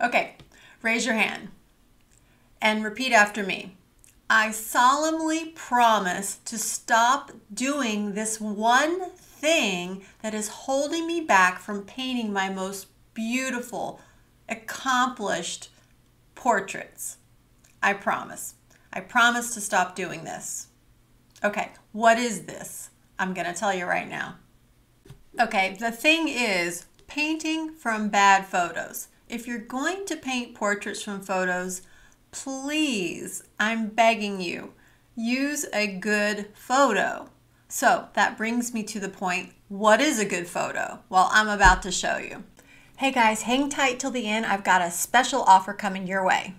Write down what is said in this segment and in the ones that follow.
Okay, raise your hand and repeat after me. I solemnly promise to stop doing this one thing that is holding me back from painting my most beautiful, accomplished portraits. I promise. I promise to stop doing this. Okay, what is this? I'm going to tell you right now. Okay, the thing is painting from bad photos. If you're going to paint portraits from photos, please, I'm begging you, use a good photo. So that brings me to the point what is a good photo? Well, I'm about to show you. Hey guys, hang tight till the end. I've got a special offer coming your way.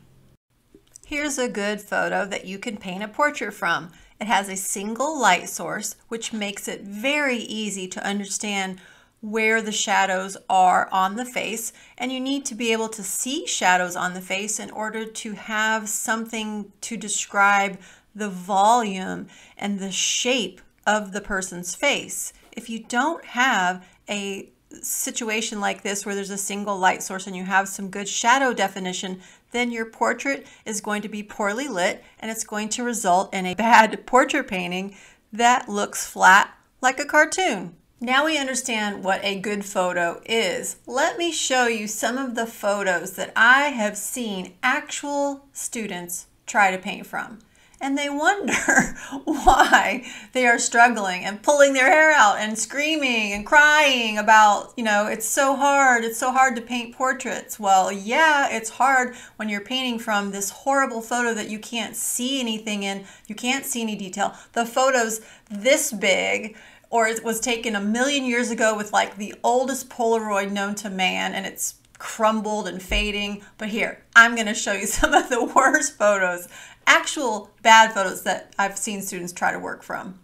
Here's a good photo that you can paint a portrait from. It has a single light source, which makes it very easy to understand where the shadows are on the face. And you need to be able to see shadows on the face in order to have something to describe the volume and the shape of the person's face. If you don't have a situation like this where there's a single light source and you have some good shadow definition, then your portrait is going to be poorly lit and it's going to result in a bad portrait painting that looks flat like a cartoon. Now we understand what a good photo is. Let me show you some of the photos that I have seen actual students try to paint from and they wonder why they are struggling and pulling their hair out and screaming and crying about, you know, it's so hard, it's so hard to paint portraits. Well, yeah, it's hard when you're painting from this horrible photo that you can't see anything in, you can't see any detail. The photo's this big or it was taken a million years ago with like the oldest Polaroid known to man and it's crumbled and fading. But here, I'm going to show you some of the worst photos actual bad photos that I've seen students try to work from.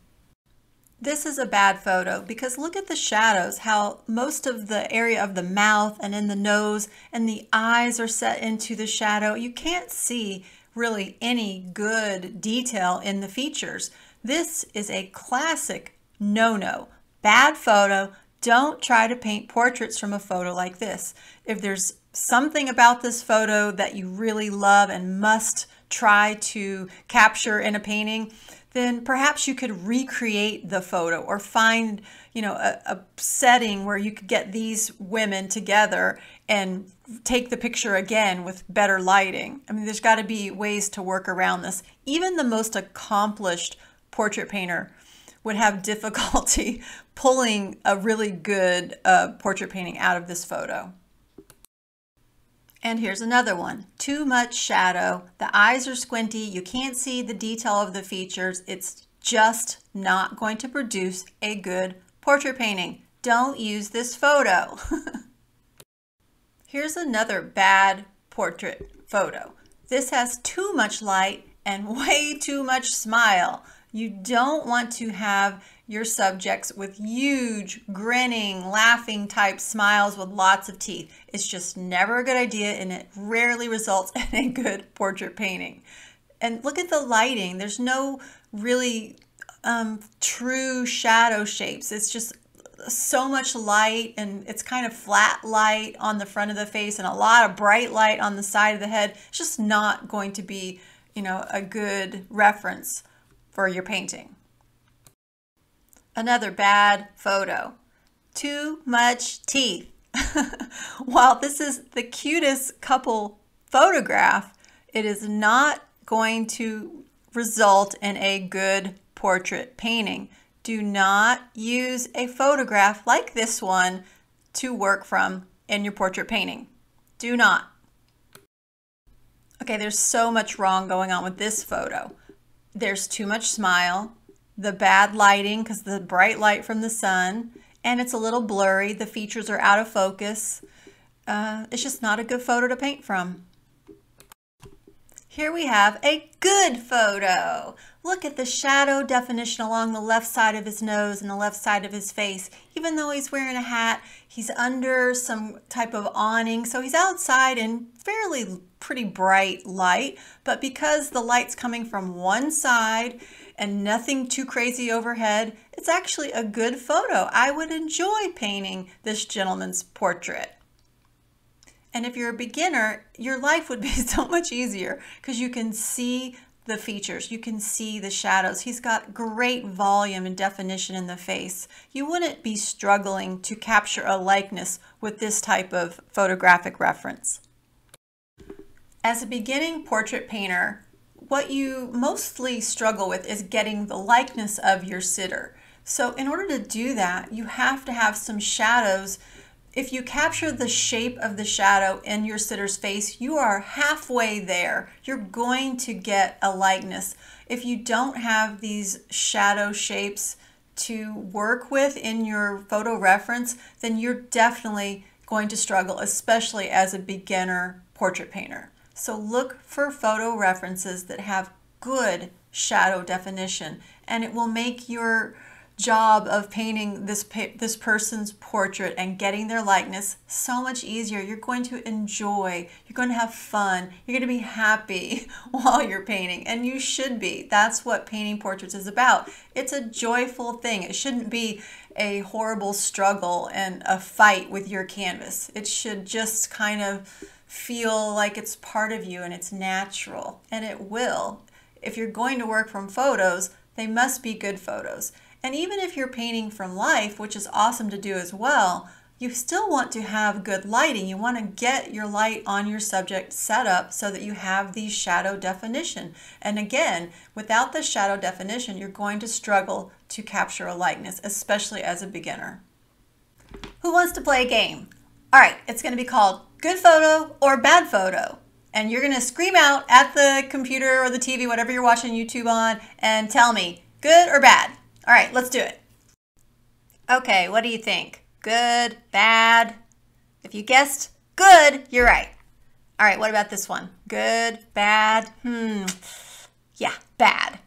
This is a bad photo because look at the shadows, how most of the area of the mouth and in the nose and the eyes are set into the shadow. You can't see really any good detail in the features. This is a classic no-no. Bad photo. Don't try to paint portraits from a photo like this. If there's something about this photo that you really love and must try to capture in a painting, then perhaps you could recreate the photo or find, you know, a, a, setting where you could get these women together and take the picture again with better lighting. I mean, there's got to be ways to work around this. Even the most accomplished portrait painter would have difficulty pulling a really good uh, portrait painting out of this photo. And here's another one. Too much shadow. The eyes are squinty. You can't see the detail of the features. It's just not going to produce a good portrait painting. Don't use this photo. Here's another bad portrait photo. This has too much light and way too much smile. You don't want to have your subjects with huge, grinning, laughing type smiles with lots of teeth. It's just never a good idea and it rarely results in a good portrait painting. And look at the lighting. There's no really um, true shadow shapes. It's just so much light and it's kind of flat light on the front of the face and a lot of bright light on the side of the head. It's just not going to be, you know, a good reference for your painting. Another bad photo. Too much teeth. While this is the cutest couple photograph, it is not going to result in a good portrait painting. Do not use a photograph like this one to work from in your portrait painting. Do not. Okay, there's so much wrong going on with this photo. There's too much smile the bad lighting because the bright light from the sun and it's a little blurry. The features are out of focus. Uh, it's just not a good photo to paint from. Here we have a good photo. Look at the shadow definition along the left side of his nose and the left side of his face. Even though he's wearing a hat, he's under some type of awning. So he's outside in fairly pretty bright light. But because the light's coming from one side and nothing too crazy overhead, it's actually a good photo. I would enjoy painting this gentleman's portrait. And if you're a beginner, your life would be so much easier because you can see the features. You can see the shadows. He's got great volume and definition in the face. You wouldn't be struggling to capture a likeness with this type of photographic reference. As a beginning portrait painter, what you mostly struggle with is getting the likeness of your sitter. So in order to do that, you have to have some shadows if you capture the shape of the shadow in your sitter's face, you are halfway there. You're going to get a likeness. If you don't have these shadow shapes to work with in your photo reference, then you're definitely going to struggle, especially as a beginner portrait painter. So look for photo references that have good shadow definition and it will make your job of painting this this person's portrait and getting their likeness so much easier. You're going to enjoy, you're going to have fun, you're going to be happy while you're painting, and you should be. That's what painting portraits is about. It's a joyful thing. It shouldn't be a horrible struggle and a fight with your canvas. It should just kind of feel like it's part of you and it's natural, and it will. If you're going to work from photos, they must be good photos. And even if you're painting from life, which is awesome to do as well, you still want to have good lighting. You want to get your light on your subject set up so that you have the shadow definition. And again, without the shadow definition, you're going to struggle to capture a likeness, especially as a beginner. Who wants to play a game? All right, it's going to be called Good Photo or Bad Photo. And you're going to scream out at the computer or the TV, whatever you're watching YouTube on, and tell me good or bad. All right, let's do it. Okay, what do you think? Good, bad? If you guessed good, you're right. All right, what about this one? Good, bad? Hmm, yeah, bad.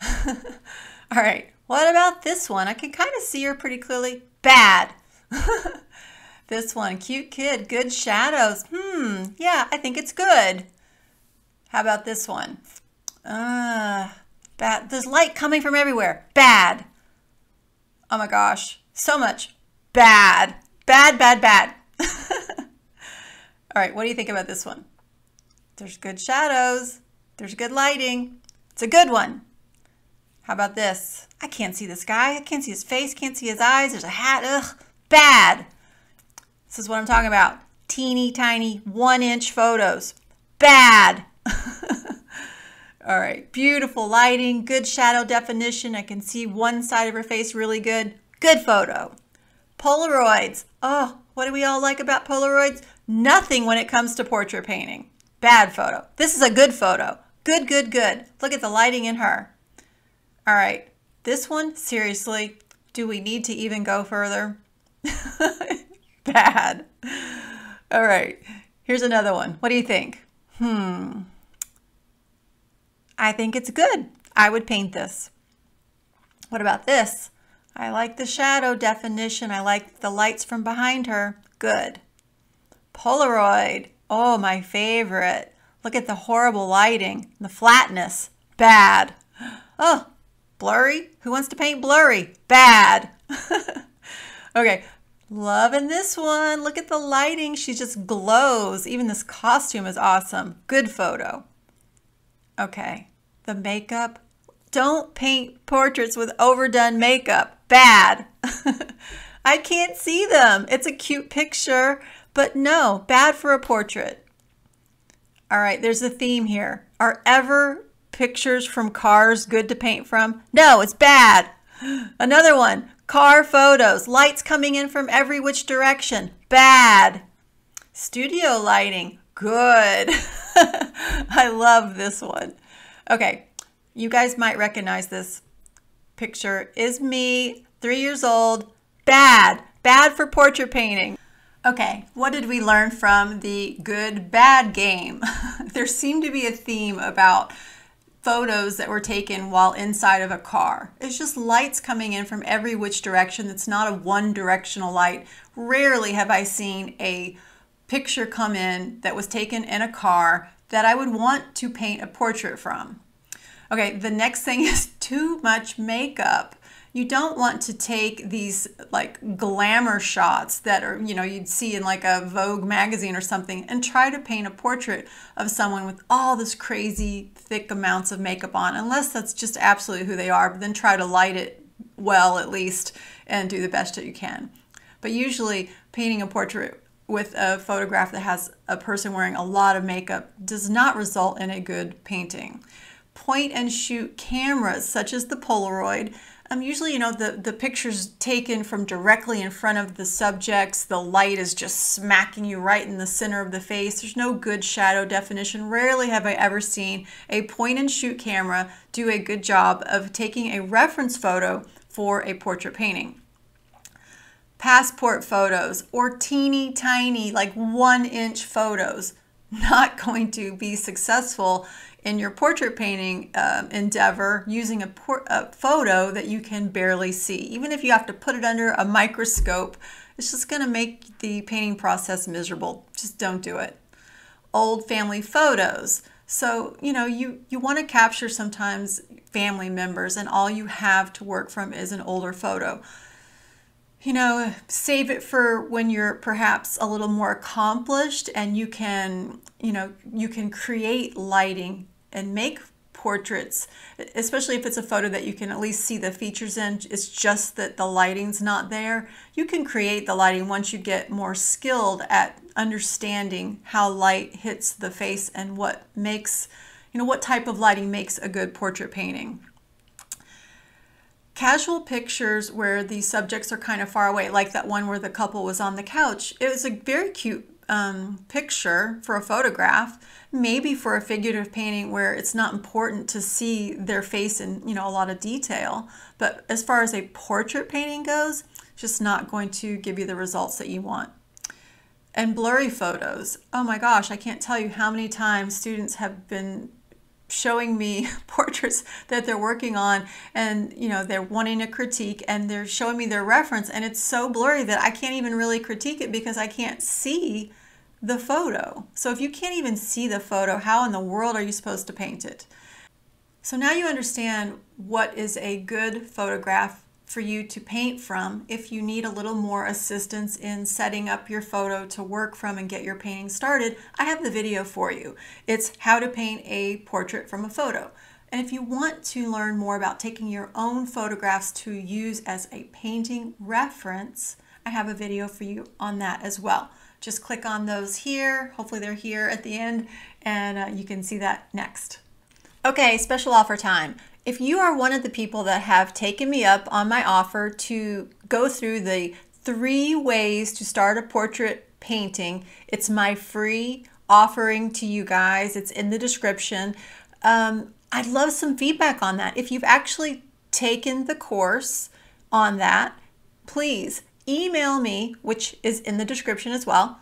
All right, what about this one? I can kind of see her pretty clearly. Bad. this one, cute kid, good shadows. Hmm, yeah, I think it's good. How about this one? Uh, Bad. There's light coming from everywhere. Bad. Oh my gosh. So much. Bad. Bad, bad, bad. All right, what do you think about this one? There's good shadows. There's good lighting. It's a good one. How about this? I can't see this guy. I can't see his face. Can't see his eyes. There's a hat. Ugh. Bad. This is what I'm talking about. Teeny tiny one inch photos. Bad. All right, beautiful lighting, good shadow definition. I can see one side of her face really good. Good photo. Polaroids. Oh, what do we all like about Polaroids? Nothing when it comes to portrait painting. Bad photo. This is a good photo. Good, good, good. Look at the lighting in her. All right, this one, seriously, do we need to even go further? Bad. All right, here's another one. What do you think? Hmm. I think it's good. I would paint this. What about this? I like the shadow definition. I like the lights from behind her. Good. Polaroid. Oh, my favorite. Look at the horrible lighting, the flatness. Bad. Oh, blurry. Who wants to paint blurry? Bad. okay, loving this one. Look at the lighting. She just glows. Even this costume is awesome. Good photo. Okay, the makeup. Don't paint portraits with overdone makeup. Bad. I can't see them. It's a cute picture, but no, bad for a portrait. All right, there's a theme here. Are ever pictures from cars good to paint from? No, it's bad. Another one, car photos, lights coming in from every which direction. Bad. Studio lighting, good. I love this one. Okay, you guys might recognize this picture. Is me, three years old, bad, bad for portrait painting. Okay, what did we learn from the good bad game? there seemed to be a theme about photos that were taken while inside of a car. It's just lights coming in from every which direction. It's not a one directional light. Rarely have I seen a picture come in that was taken in a car that I would want to paint a portrait from. Okay, the next thing is too much makeup. You don't want to take these like glamour shots that are, you know, you'd see in like a Vogue magazine or something and try to paint a portrait of someone with all this crazy thick amounts of makeup on, unless that's just absolutely who they are, but then try to light it well at least and do the best that you can. But usually painting a portrait with a photograph that has a person wearing a lot of makeup does not result in a good painting. Point and shoot cameras such as the Polaroid um, usually, you know, the, the picture's taken from directly in front of the subjects. The light is just smacking you right in the center of the face. There's no good shadow definition. Rarely have I ever seen a point and shoot camera do a good job of taking a reference photo for a portrait painting. Passport photos or teeny tiny, like one inch photos, not going to be successful in your portrait painting uh, endeavor using a, a photo that you can barely see. Even if you have to put it under a microscope, it's just going to make the painting process miserable. Just don't do it. Old family photos. So, you know, you, you want to capture sometimes family members and all you have to work from is an older photo. You know, save it for when you're perhaps a little more accomplished and you can, you know, you can create lighting and make portraits, especially if it's a photo that you can at least see the features in. It's just that the lighting's not there. You can create the lighting once you get more skilled at understanding how light hits the face and what makes, you know, what type of lighting makes a good portrait painting. Casual pictures where the subjects are kind of far away, like that one where the couple was on the couch. It was a very cute um, picture for a photograph, maybe for a figurative painting where it's not important to see their face in you know a lot of detail. But as far as a portrait painting goes, just not going to give you the results that you want. And blurry photos. Oh my gosh, I can't tell you how many times students have been showing me portraits that they're working on and you know they're wanting a critique and they're showing me their reference and it's so blurry that I can't even really critique it because I can't see the photo. So if you can't even see the photo, how in the world are you supposed to paint it? So now you understand what is a good photograph for you to paint from if you need a little more assistance in setting up your photo to work from and get your painting started, I have the video for you. It's how to paint a portrait from a photo. And if you want to learn more about taking your own photographs to use as a painting reference, I have a video for you on that as well. Just click on those here. Hopefully they're here at the end and uh, you can see that next. Okay, special offer time. If you are one of the people that have taken me up on my offer to go through the three ways to start a portrait painting, it's my free offering to you guys. It's in the description. Um, I'd love some feedback on that. If you've actually taken the course on that, please email me, which is in the description as well,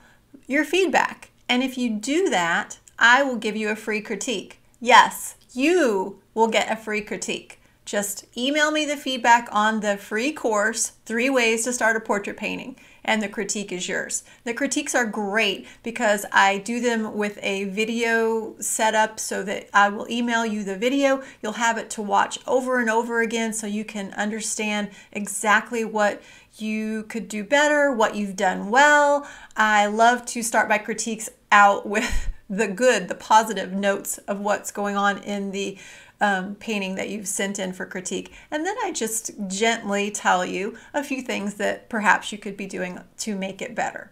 your feedback. And if you do that, I will give you a free critique. Yes, you will get a free critique. Just email me the feedback on the free course, Three Ways to Start a Portrait Painting, and the critique is yours. The critiques are great because I do them with a video setup so that I will email you the video. You'll have it to watch over and over again so you can understand exactly what you could do better, what you've done well. I love to start my critiques out with the good, the positive notes of what's going on in the um, painting that you've sent in for critique. And then I just gently tell you a few things that perhaps you could be doing to make it better.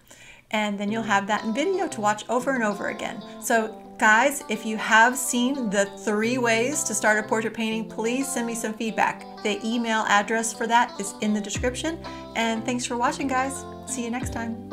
And then you'll have that in video to watch over and over again. So guys, if you have seen the three ways to start a portrait painting, please send me some feedback. The email address for that is in the description. And thanks for watching, guys. See you next time.